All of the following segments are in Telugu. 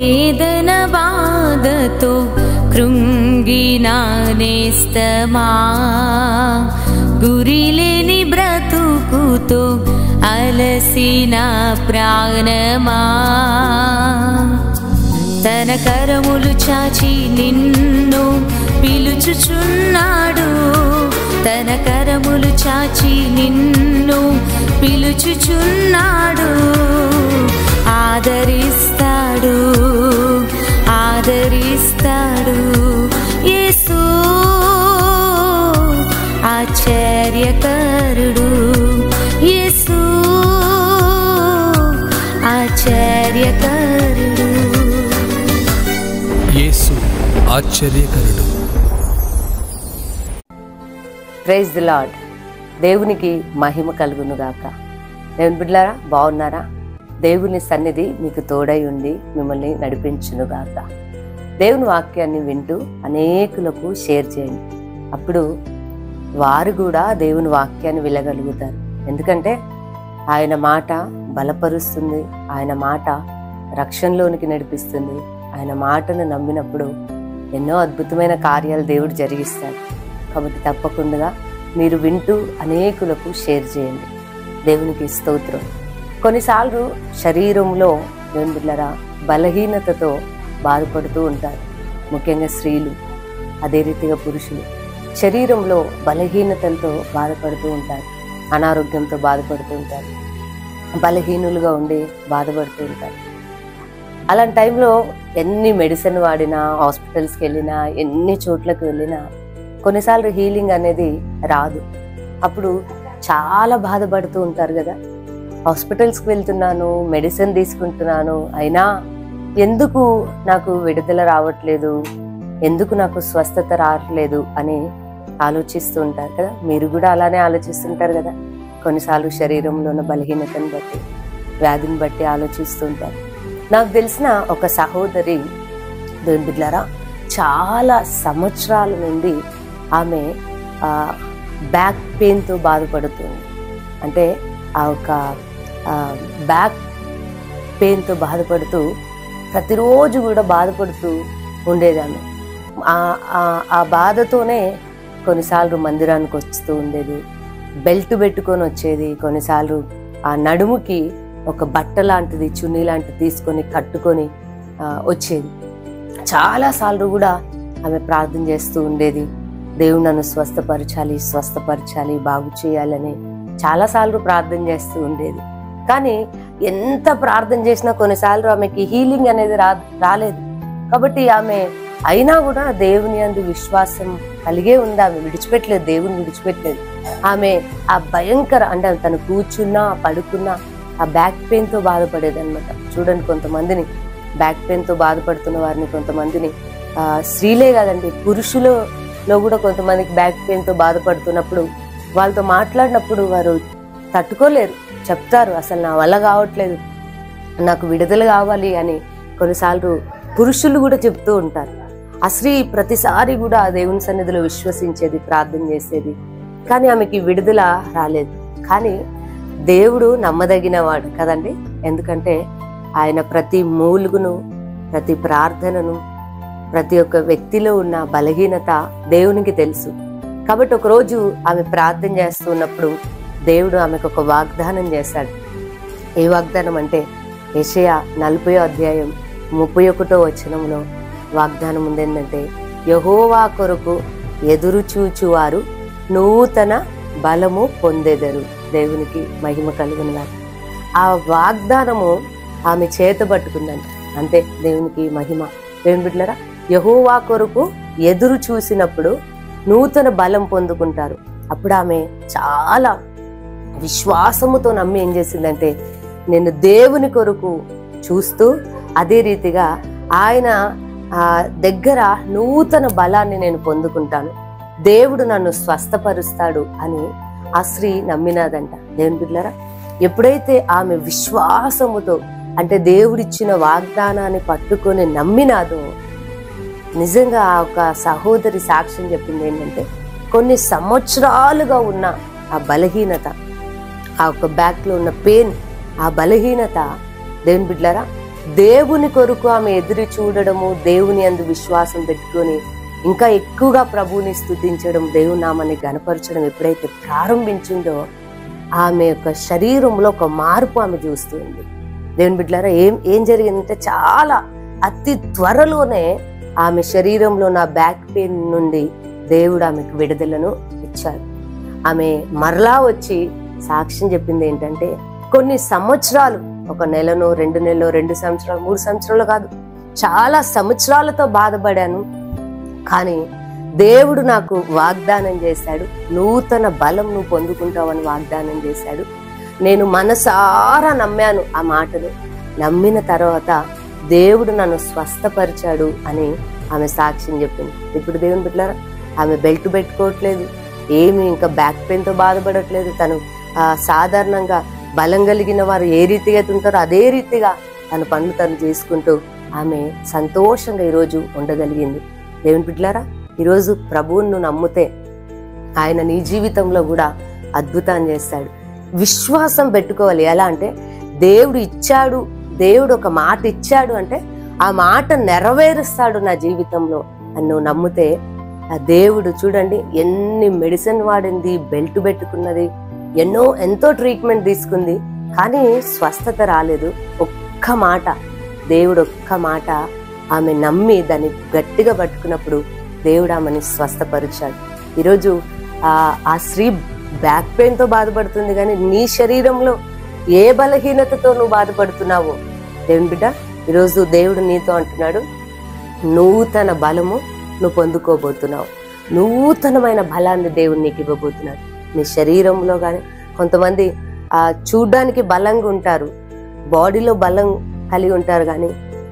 వేదన బాధతో నేస్తమా గురిలేని బ్రతుకుతో అలసిన ప్రాణమా తన కరములు చాచి నిన్ను పిలుచుచున్నాడు తన కరములు చాచి నిన్ను పిలుచుచున్నాడు ఆదరిస్తాడు ఆదరిస్తాడు యేసు. ఆశ్చర్యకరుడు యేసు. ఆశ్చర్యకరుడు. యేసు ఆశ్చర్యకరుడు. ప్రైజ్ ది లాడ్ దేవునికి మహిమ కలుగునుగాక. దేవుని బిడ్డారా బాగున్నారా? దేవుని సన్నిధి మీకు తోడై ఉండి మిమ్మల్ని నడిపించునుగాక. దేవుని వాక్యాన్ని వింటూ అనేకులకు షేర్ చేయండి. అప్పుడు వారు కూడా దేవుని వాక్యాన్ని వినగలుగుతారు. ఎందుకంటే ఆయన మాట బలపరుస్తుంది ఆయన మాట రక్షణలోనికి నడిపిస్తుంది ఆయన మాటను నమ్మినప్పుడు ఎన్నో అద్భుతమైన కార్యాలు దేవుడు జరిగిస్తాడు. కాబట్టి తప్పకుండా మీరు వింటూ అనేకులకు షేర్ చేయండి. దేవునికి స్తోత్రం. కొన్నిసార్లు శరీరంలో దేవుని బలహీనతతో బాధపడుతూ ఉంటారు. ముఖ్యంగా స్త్రీలు అదే రీతిగా పురుషులు. శరీరంలో బలహీనతలతో బాధపడుతూ ఉంటారు. అనారోగ్యంతో బాధపడుతూ ఉంటారు. బలహీనులుగా ఉండి బాధపడుతూ ఉంటారు. అలాంటి టైంలో ఎన్ని మెడిసిన్ వాడినా హాస్పిటల్స్కి వెళ్ళినా ఎన్ని చోట్లకు వెళ్ళినా కొన్నిసార్లు హీలింగ్ అనేది రాదు. అప్పుడు చాలా బాధపడుతూ ఉంటారు కదా. హాస్పిటల్స్కి వెళ్తున్నాను మెడిసిన్ తీసుకుంటున్నాను. అయినా ఎందుకు నాకు విడుదల రావట్లేదు? ఎందుకు నాకు స్వస్థత రావట్లేదు అని ఆలోచిస్తూ ఉంటారు కదా. మీరు కూడా అలానే ఆలోచిస్తుంటారు కదా. కొన్నిసార్లు శరీరంలో ఉన్న బలహీనతను బట్టి వ్యాధిని బట్టి ఆలోచిస్తూ ఉంటారు. నాకు తెలిసిన ఒక సహోదరి దేవుని చాలా సంవత్సరాల నుండి ఆమె బ్యాక్ పెయిన్తో బాధపడుతుంది అంటే ఆ ఒక బ్యాక్ పెయిన్తో బాధపడుతూ ప్రతిరోజు కూడా బాధపడుతూ ఉండేదాన్ని. ఆ- బాధతోనే కొన్నిసార్లు మందిరానికి వస్తూ ఉండేది. బెల్ట్ పెట్టుకొని వచ్చేది కొన్నిసార్లు. ఆ నడుముకి ఒక బట్ట లాంటిది చున్నీ లాంటిది తీసుకొని కట్టుకొని వచ్చేది. చాలాసార్లు కూడా ఆమె ప్రార్థన చేస్తూ ఉండేది. దేవుడు నన్ను స్వస్థపరచాలి స్వస్థపరచాలి బాగు చేయాలని చాలాసార్లు ప్రార్థన చేస్తూ ఉండేది. కానీ ఎంత ప్రార్థన చేసినా కొన్నిసార్లు ఆమెకి హీలింగ్ అనేది రా రాలేదు. కాబట్టి ఆమె అయినా కూడా దేవుని అందు విశ్వాసం కలిగే ఉంది. ఆమె విడిచిపెట్టలేదు దేవుని విడిచిపెట్టలేదు. ఆమె ఆ భయంకర అంటే తను కూర్చున్నా పడుకున్నా ఆ బ్యాక్ పెయిన్తో బాధపడేది అనమాట చూడండి కొంతమందిని బ్యాక్ పెయిన్తో బాధపడుతున్న వారిని కొంతమందిని స్త్రీలే కాదండి పురుషులలో కూడా కొంతమందికి బ్యాక్ పెయిన్తో బాధపడుతున్నప్పుడు వాళ్ళతో మాట్లాడినప్పుడు వారు తట్టుకోలేరు. చెప్తారు అసలు నా వల్ల కావట్లేదు. నాకు విడుదల కావాలి అని కొన్నిసార్లు పురుషులు కూడా చెప్తూ ఉంటారు. ఆ స్త్రీ ప్రతిసారి కూడా ఆ దేవుని సన్నిధిలో విశ్వసించేది ప్రార్థన చేసేది. కానీ ఆమెకి విడుదల రాలేదు. కానీ దేవుడు నమ్మదగినవాడు కదండి? ఎందుకంటే ఆయన ప్రతి మూలుగును ప్రతి ప్రార్థనను ప్రతి ఒక్క వ్యక్తిలో ఉన్న బలహీనత దేవునికి తెలుసు. కాబట్టి ఒకరోజు ఆమె ప్రార్థన చేస్తున్నప్పుడు దేవుడు ఆమెకు ఒక వాగ్దానం చేశాడు. ఏ వాగ్దానం అంటే యెషయా నలభై అధ్యాయం ముప్పై ఒకటో వచనంలో వాగ్దానం ఉంది ఏంటంటే యహోవా కొరకు ఎదురు చూచువారు నూతన బలము పొందెదరు. దేవునికి మహిమ కలుగునుగా ఆ వాగ్దానము ఆమె చేత పట్టుకుందండి అంతే దేవునికి మహిమ. ఏం బిడ్డలరా యహోవా కొరకు ఎదురు చూసినప్పుడు నూతన బలం పొందుకుంటారు. అప్పుడు ఆమె చాలా విశ్వాసముతో నమ్మి ఏం చేసిందంటే నేను దేవుని కొరకు చూస్తూ అదే రీతిగా ఆయన ఆ, దగ్గర నూతన బలాన్ని నేను పొందుకుంటాను. దేవుడు నన్ను స్వస్థపరుస్తాడు అని ఆ స్త్రీ నమ్మినాదంట. దేవుని బిడ్లరా ఎప్పుడైతే ఆమె విశ్వాసముతో అంటే దేవుడిచ్చిన వాగ్దానాన్ని పట్టుకొని నమ్మినాదో నిజంగా ఆ ఒక సహోదరి సాక్ష్యం చెప్పింది ఏంటంటే కొన్ని సంవత్సరాలుగా ఉన్న ఆ బలహీనత ఆ యొక్క బ్యాక్లో ఉన్న పెయిన్ ఆ బలహీనత. దేవుని బిడ్డలారా దేవుని కొరకు ఆమె ఎదురు చూడడము దేవుని అందు విశ్వాసం పెట్టుకొని ఇంకా ఎక్కువగా ప్రభువుని స్థుతించడం దేవుని నామాన్ని గనపరచడం ఎప్పుడైతే ప్రారంభించిందో ఆమె యొక్క శరీరంలో ఒక మార్పు ఆమె చూస్తుంది. దేవుని బిడ్డారా ఏం ఏం జరిగిందంటే చాలా అతి త్వరలోనే ఆమె శరీరంలో నా బ్యాక్ పెయిన్ నుండి దేవుడు ఆమెకు విడుదలను ఇచ్చాడు. ఆమె మరలా వచ్చి సాక్ష్యం చెప్పింది ఏంటంటే కొన్ని సంవత్సరాలు ఒక నెలను రెండు నెలలో రెండు సంవత్సరాలు మూడు సంవత్సరాలు కాదు. చాలా సంవత్సరాలతో బాధపడాను. కానీ దేవుడు నాకు వాగ్దానం చేశాడు. నూతన బలం నువ్వు పొందుకుంటావని వాగ్దానం చేశాడు. నేను మనసారా నమ్మాను ఆ మాటను. నమ్మిన తర్వాత దేవుడు నన్ను స్వస్థపరిచాడు అని ఆమె సాక్ష్యం చెప్పింది. ఇప్పుడు దేవుని బిడ్డారా ఆమె బెల్ట్ పెట్టుకోవట్లేదు. ఏమి ఇంకా బ్యాక్ పెయిన్తో బాధపడట్లేదు. తను సాధారణంగా బలం కలిగిన వారు ఏ రీతిగా తింటారో ఉంటారో అదే రీతిగా తన పనులు తను చేసుకుంటూ ఆమె సంతోషంగా ఈరోజు ఉండగలిగింది. దేవుని బిడ్లారా ఈరోజు ప్రభువును నమ్మితే ఆయన నీ జీవితంలో కూడా అద్భుతాన్ని చేస్తాడు. విశ్వాసం పెట్టుకోవాలి. ఎలా అంటే దేవుడు ఇచ్చాడు దేవుడు ఒక మాట ఇచ్చాడు అంటే ఆ మాట నెరవేరుస్తాడు నా జీవితంలో అని నువ్వు నమ్మితే ఆ దేవుడు చూడండి ఎన్ని మెడిసిన్ వాడింది బెల్ట్ పెట్టుకున్నది ఎన్నో ఎంతో ట్రీట్మెంట్ తీసుకుంది. కానీ స్వస్థత రాలేదు. ఒక్క మాట దేవుడు ఒక్క మాట ఆమె నమ్మి దాన్ని గట్టిగా పట్టుకున్నప్పుడు దేవుడు ఆమెని స్వస్థపరిచాడు. ఈరోజు ఆ స్త్రీ బ్యాక్ పెయిన్తో బాధపడుతుంది కానీ నీ శరీరంలో ఏ బలహీనతతో నువ్వు బాధపడుతున్నావో? దేవుని బిడ్డ ఈరోజు దేవుడు నీతో అంటున్నాడు నూతన బలము నువ్వు పొందుకోబోతున్నావు. నూతనమైన బలాన్ని దేవుడు నీకు ఇవ్వబోతున్నాడు. నీ శరీరంలో కానీ కొంతమంది ఆ చూడ్డానికి బలంగా ఉంటారు. బాడీలో బలం కలిగి ఉంటారు కానీ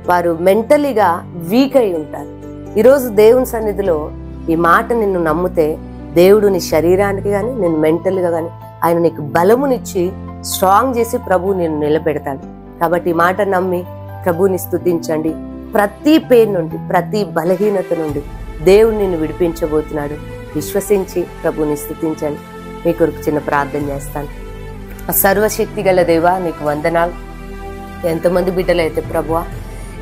వారు మెంటలీగా వీక్ అయి ఉంటారు. ఈరోజు దేవుని సన్నిధిలో ఈ మాట నిన్ను నమ్మితే దేవుడు నీ శరీరానికి కానీ నేను మెంటల్గా కానీ ఆయన నీకు బలమునిచ్చి స్ట్రాంగ్ చేసి ప్రభు నేను నిలబెడతాడు. కాబట్టి ఈ మాట నమ్మి ప్రభుని స్థుతించండి. ప్రతి పెయిన్ నుండి ప్రతి బలహీనత నుండి దేవుడు నిన్ను విడిపించబోతున్నాడు. విశ్వసించి ప్రభుని స్థుతించండి. మీ కొరకు చిన్న ప్రార్థన చేస్తాను. సర్వశక్తి గల దేవా నీకు వందనాలు. ఎంతమంది బిడ్డలైతే ప్రభువా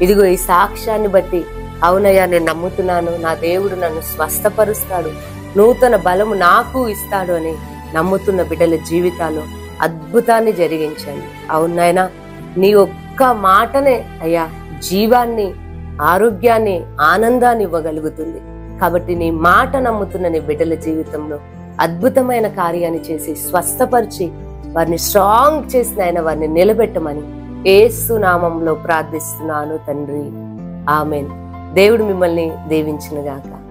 ఇదిగో ఈ సాక్ష్యాన్ని బట్టి అవునయ్యా నేను నమ్ముతున్నాను. నా దేవుడు నన్ను స్వస్థపరుస్తాడు. నూతన బలము నాకు ఇస్తాడు అని నమ్ముతున్న బిడ్డల జీవితాలు అద్భుతాన్ని జరిగించండి. అవునాయనా నీ ఒక్క మాటనే అయ్యా జీవాన్ని ఆరోగ్యాన్ని ఆనందాన్ని ఇవ్వగలుగుతుంది. కాబట్టి నీ మాట నమ్ముతున్న నీ బిడ్డల జీవితంలో అద్భుతమైన కార్యాన్ని చేసి స్వస్థపరిచి వారిని స్ట్రాంగ్ చేసిన ఆయన వారిని నిలబెట్టమని ఏసు నామంలో ప్రార్థిస్తున్నాను తండ్రి. ఆమెన్. దేవుడు మిమ్మల్ని దీవించునుగాక